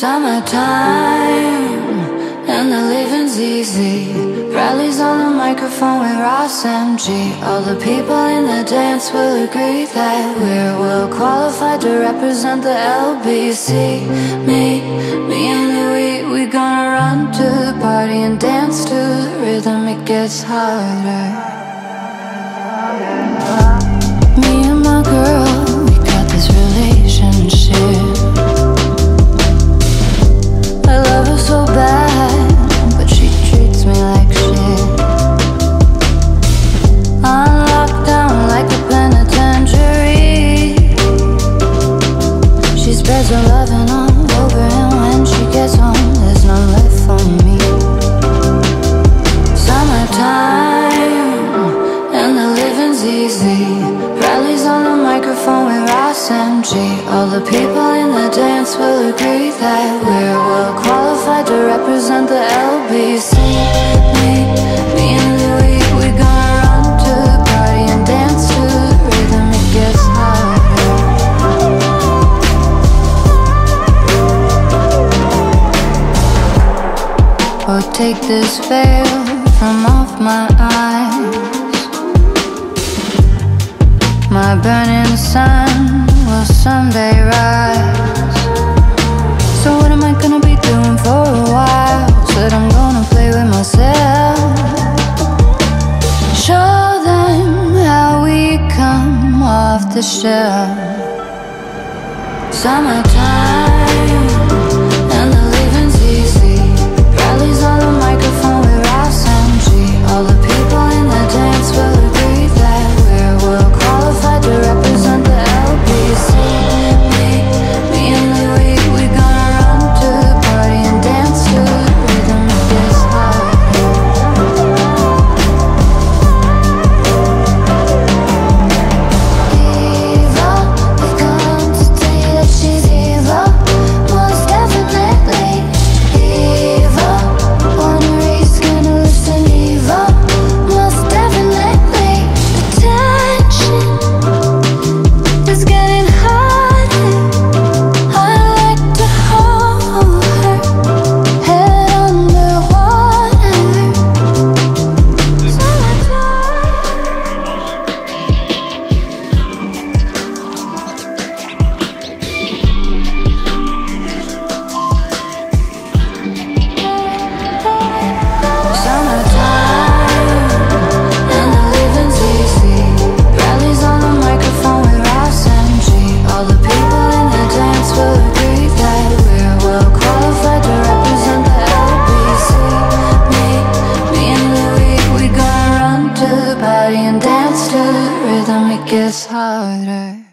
Summertime and the living's easy. Bradley's on the microphone with Ras MG. All the people in the dance will agree that we're well qualified to represent the LBC. Me, me and Louie, we gonna run to the party and dance to the rhythm. It gets harder. Over, and when she gets home, there's left for me. Summertime, and the living's easy. Bradley's on the microphone with Ras MG. All the people in the dance will agree that we're well qualified to represent the LBC. Oh, take this veil from off my eyes. My burning sun will someday rise. So, what am I gonna be doing for a while? Said I'm gonna play with myself. Show them how we come off the shelf. Summertime party and dance to the rhythm. It gets harder.